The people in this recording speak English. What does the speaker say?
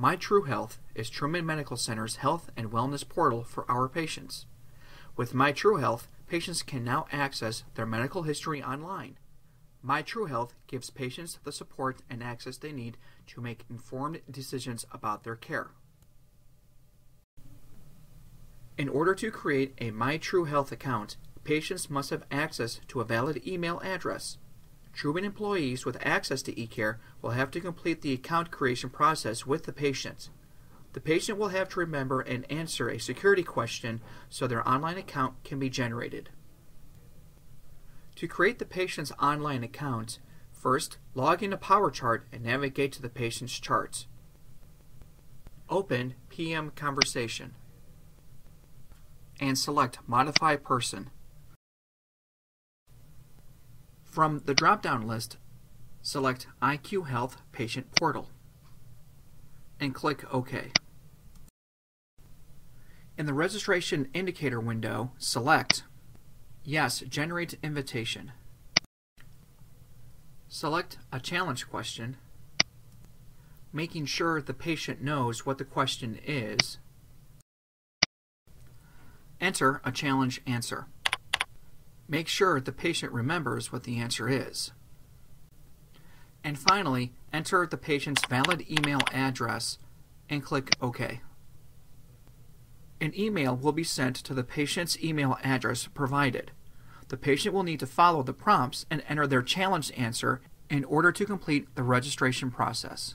myTruHealth is Truman Medical Center's health and wellness portal for our patients. With myTruHealth, patients can now access their medical history online. myTruHealth gives patients the support and access they need to make informed decisions about their care. In order to create a myTruHealth account, patients must have access to a valid email address. Truman employees with access to eCare will have to complete the account creation process with the patient. The patient will have to remember and answer a security question so their online account can be generated. To create the patient's online account, first log into PowerChart and navigate to the patient's charts. Open PM Conversation and select Modify Person. From the drop-down list, select IQ Health Patient Portal and click OK. In the Registration Indicator window, select Yes, Generate Invitation. Select a challenge question, making sure the patient knows what the question is. Enter a challenge answer. Make sure the patient remembers what the answer is. And finally, enter the patient's valid email address and click OK. An email will be sent to the patient's email address provided. The patient will need to follow the prompts and enter their challenge answer in order to complete the registration process.